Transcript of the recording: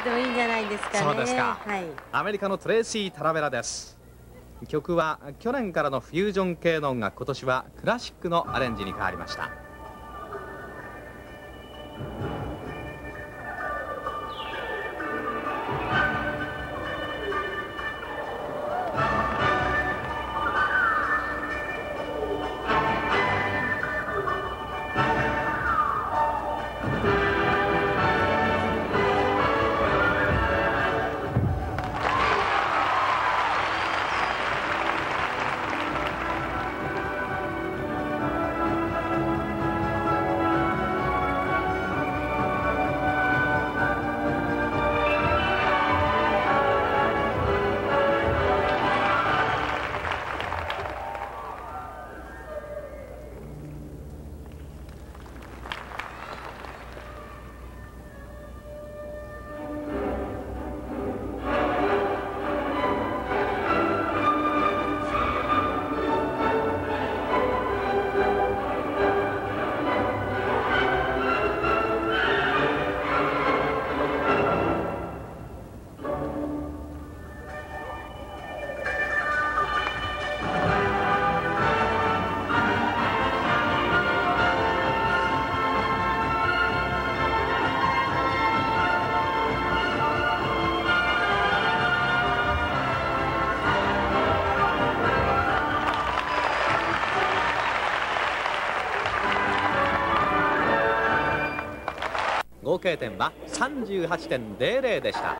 ってもいいんじゃないですかね。そうですか。はい。アメリカのトレイシー・タラベラです。曲は去年からのフュージョン系の音楽今年はクラシックのアレンジに変わりました合計点は38.00でした。